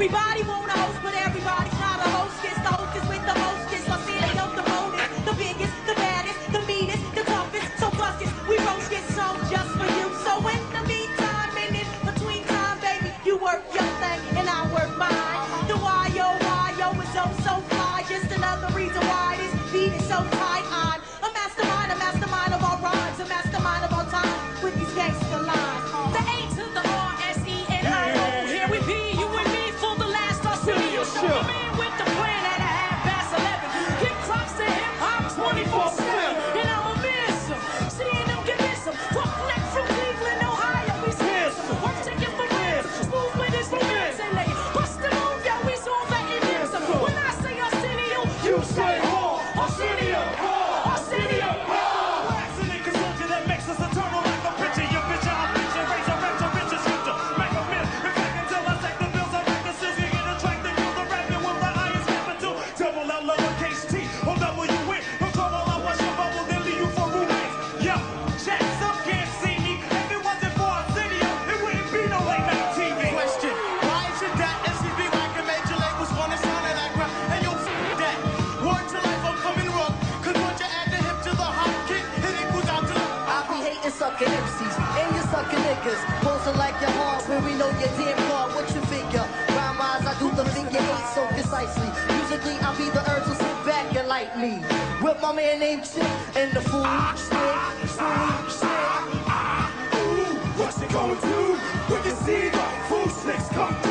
everybody won't always sucking MCs and you sucking niggas. Posing like you're hard when we know you're damn hard. What you figure? Rhyme wise, I do the figure eight so concisely. Musically, I'll be the urge to sit back and like me. With my man named Chip and the fool stick, fool stick. Ooh, what's it going to? Do? When you see the full six come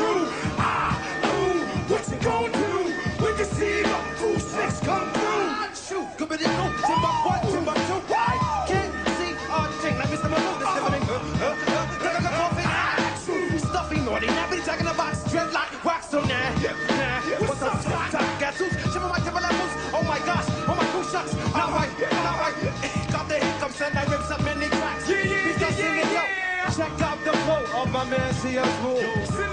Naughty, nappy, jack in the box. Dreadlock, wax on. Nah, what's up? Top gassous. Shiver my timber levels. Oh my gosh. Oh my two shots. All right, all right. Got the hiccups and I rips up many tracks. Yeah, yeah, He's just yeah, singing, yeah. Check out the flow of my man C.S. Rule.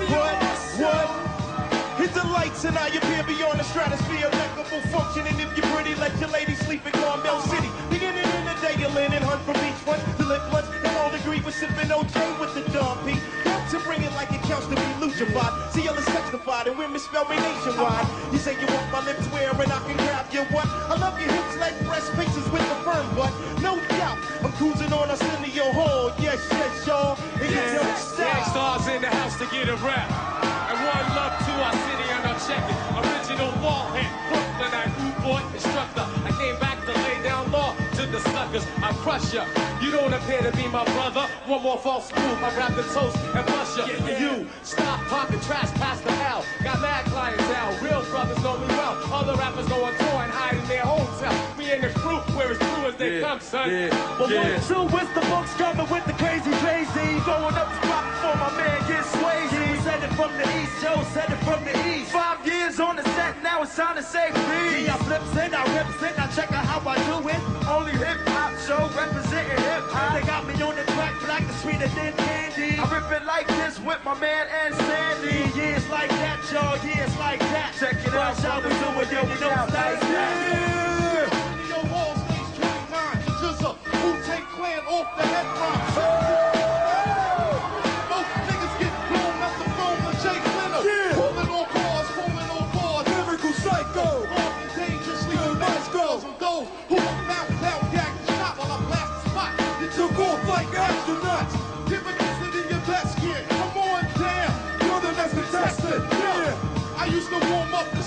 What? What? Hit the lights and I appear beyond the stratosphere. Impeccable functioning. If you're pretty, let your lady sleep in Carmel City. Beginning in the day, you land and hunt from each one. To live lunch, they all agree with sipping OJ with the dumb to bring it like it counts to be lutrified. CL is sexified and women spell me nationwide. You say you want my lips where and I can grab your what? I love your hips like breast pieces with the firm butt. No doubt, I'm cruising on Arsenio Hall. Yes, yes, y'all. And you don't stop. stars in the house to get a rap. Crush ya. You don't appear to be my brother. One more false move, I grab the toast and bust ya. You stop talking trash past the hell. Got mad clientele. Real brothers know me well. Other rappers go on tour and hide in their hotel. Me and the crew, we're as true as they come, son. But what's true with the books coming with the crazy crazy. Going up the spot before my man gets swayzy. Said it from the east, Joe said it from the east. Five years on the set, now it's time to say please. I flips in, I rips in, I check out how I sweeter than candy. I rip it like this with my man and Sandy. Yeah, it's like that, y'all. Yeah, it's like that. Check it out. Watch how we do it, yo. You know it's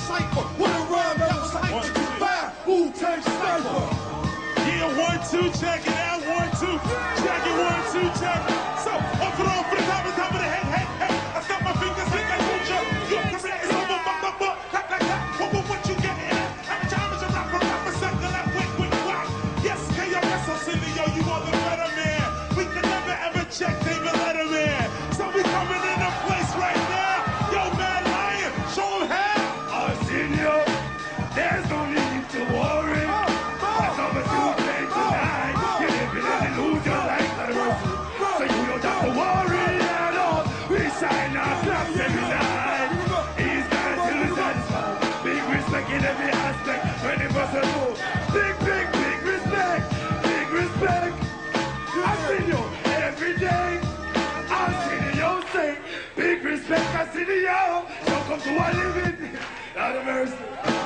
warm up the cypher with a rhyme that was hype to fire. Wu-Tang Sniper. Yeah, one, two, check it out. One, two, check it. One, two, check it. So, up and on for the top, top of the head, head, head. I snap my fingers like I told you. Your career is over, but, but, but, clap, clap, clap. What, what, what you at? I'm a time as a rapper, rapper, circle that quick, quick, whack. Yes, KRS Arsenio, you are the better man. We can never ever check I. Don't come to a living. Out of mercy.